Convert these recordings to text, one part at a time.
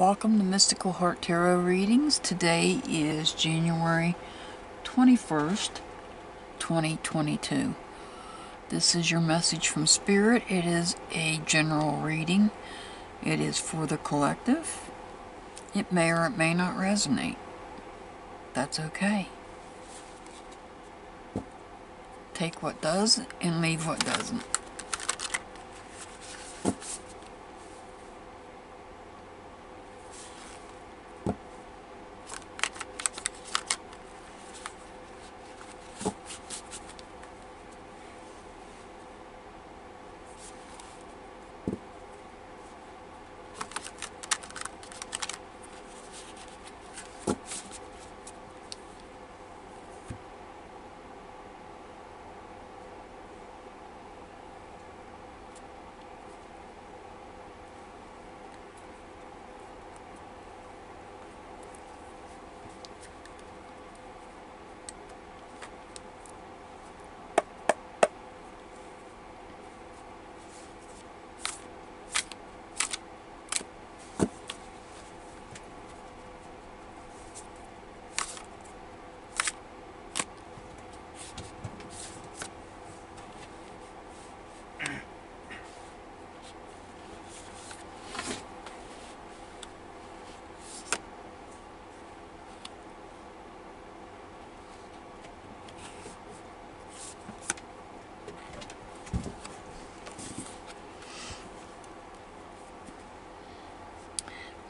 Welcome to Mystical Heart Tarot Readings. Today is January 21st, 2022. This is your message from Spirit. It is a general reading. It is for the collective. It may or it may not resonate. That's okay. Take what does and leave what doesn't.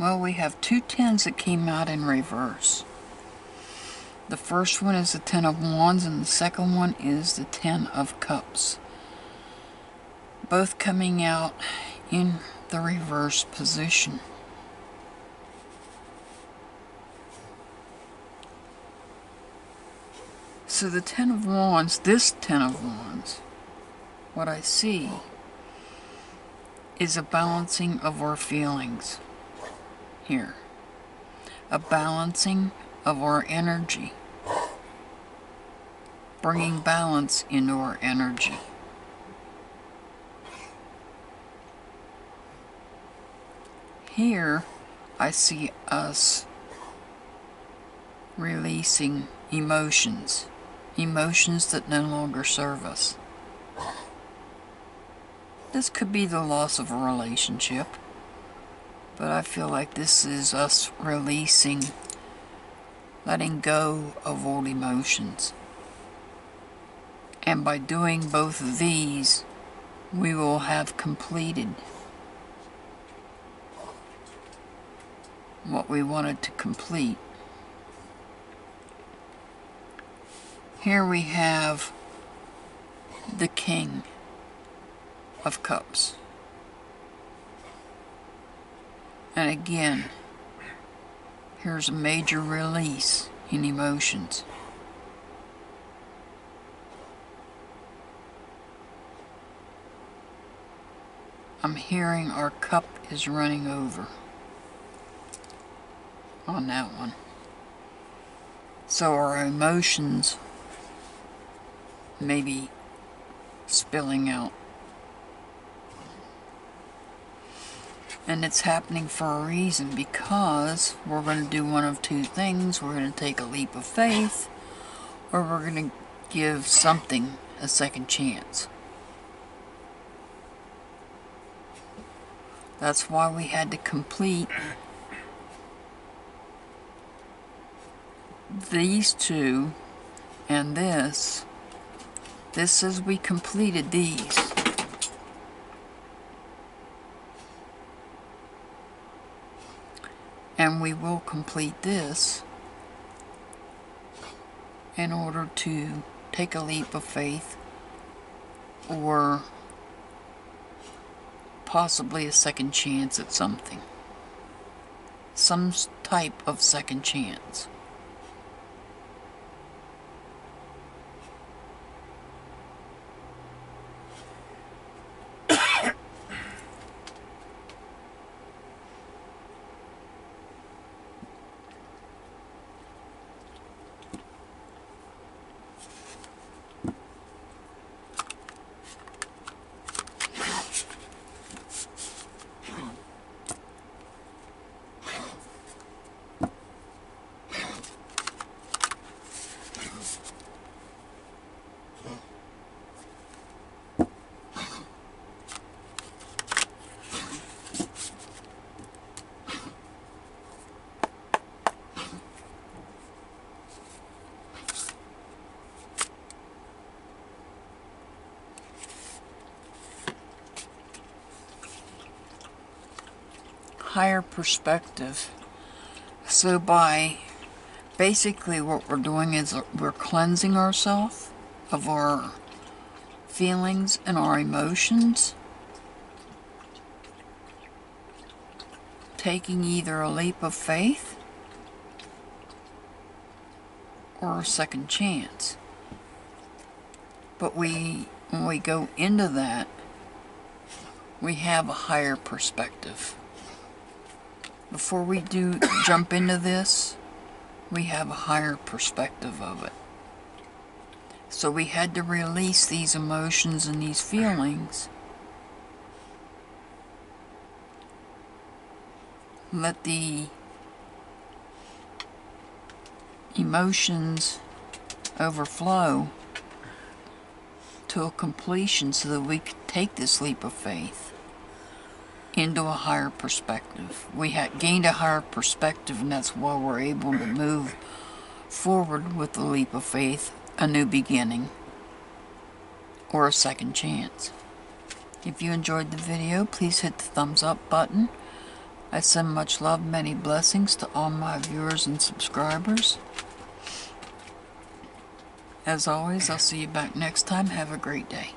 Well, we have two tens that came out in reverse. The first one is the Ten of Wands, and the second one is the Ten of Cups. Both coming out in the reverse position. So the Ten of Wands, this Ten of Wands, what I see is a balancing of our feelings here. A balancing of our energy. Bringing balance into our energy. Here, I see us releasing emotions. Emotions that no longer serve us. This could be the loss of a relationship. But I feel like this is us releasing, letting go of old emotions. And by doing both of these, we will have completed what we wanted to complete. Here we have the King of Cups. And again, here's a major release in emotions. I'm hearing our cup is running over on that one. So our emotions may be spilling out. And it's happening for a reason because we're going to do one of two things. We're going to take a leap of faith or we're going to give something a second chance. That's why we had to complete these two and this. This is we completed these. And we will complete this in order to take a leap of faith or possibly a second chance at something. Some type of second chance. Higher perspective. So by basically what we're doing is we're cleansing ourselves of our feelings and our emotions. Taking either a leap of faith or a second chance. But we, when we go into that, we have a higher perspective. Before we do jump into this, we have a higher perspective of it. So we had to release these emotions and these feelings. Let the emotions overflow to a completion so that we could take this leap of faith into a higher perspective. We had gained a higher perspective and that's why we're able to move forward with the leap of faith, a new beginning, or a second chance. If you enjoyed the video, please hit the thumbs up button. I send much love, many blessings to all my viewers and subscribers. As always, I'll see you back next time. Have a great day.